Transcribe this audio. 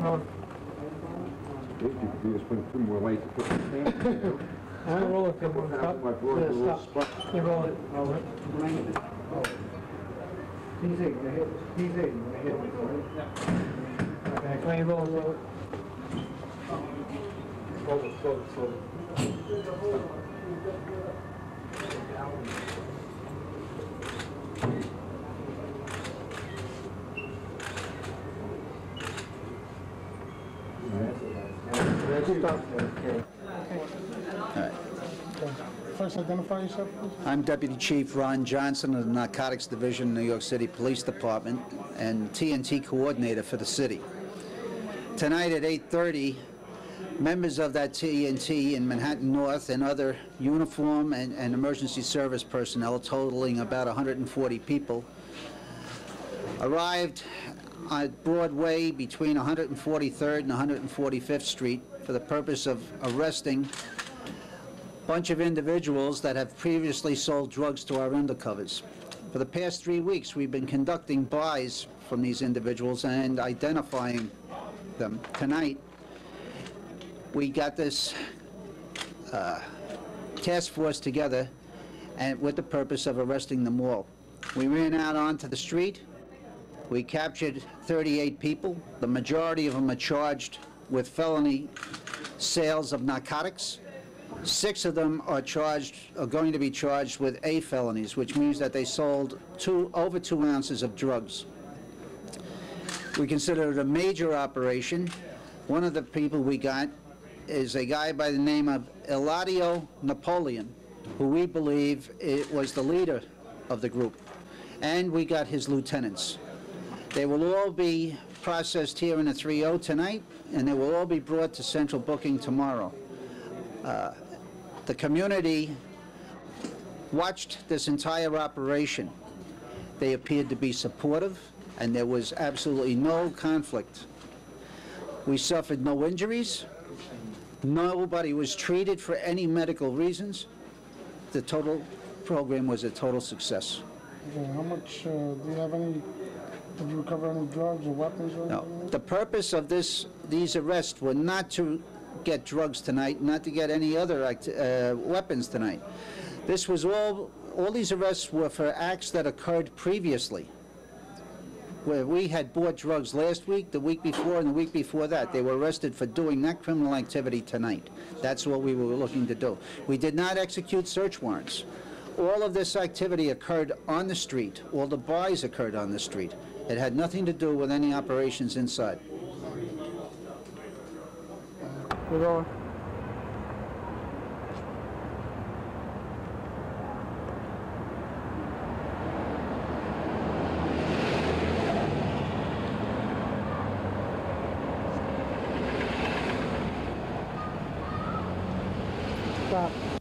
No, If you could just put two more lights to put the stamp. I roll it, floor is a Yeah, stop. spot. You roll it. Oh, He's go ahead. He's in, go ahead. Okay, on, you roll it, roll it. Identify yourself, please. I'm Deputy Chief Ron Johnson of the Narcotics Division, New York City Police Department, and TNT Coordinator for the city. Tonight at 8:30, members of that TNT in Manhattan North and other uniform and and emergency service personnel totaling about 140 people arrived at Broadway between 143rd and 145th Street for the purpose of arresting a bunch of individuals that have previously sold drugs to our undercovers. For the past three weeks, we've been conducting buys from these individuals and identifying them. Tonight, we got this uh, task force together and with the purpose of arresting them all. We ran out onto the street. We captured 38 people. The majority of them are charged with felony sales of narcotics. Six of them are charged, are going to be charged with A felonies, which means that they sold two, over two ounces of drugs. We consider it a major operation. One of the people we got is a guy by the name of Eladio Napoleon, who we believe was the leader of the group. And we got his lieutenants. They will all be processed here in the 3-0 tonight, and they will all be brought to central booking tomorrow. Uh, The community watched this entire operation. They appeared to be supportive, and there was absolutely no conflict. We suffered no injuries. Nobody was treated for any medical reasons. The total program was a total success. Okay, how much, uh, do you have any, did you recover any drugs or weapons or No, anything? the purpose of this, these arrests were not to get drugs tonight, not to get any other act- uh, weapons tonight. This was all, all these arrests were for acts that occurred previously, where we had bought drugs last week, the week before, and the week before that. They were arrested for doing that criminal activity tonight. That's what we were looking to do. We did not execute search warrants. All of this activity occurred on the street. All the buys occurred on the street. It had nothing to do with any operations inside. Roll it. Stop.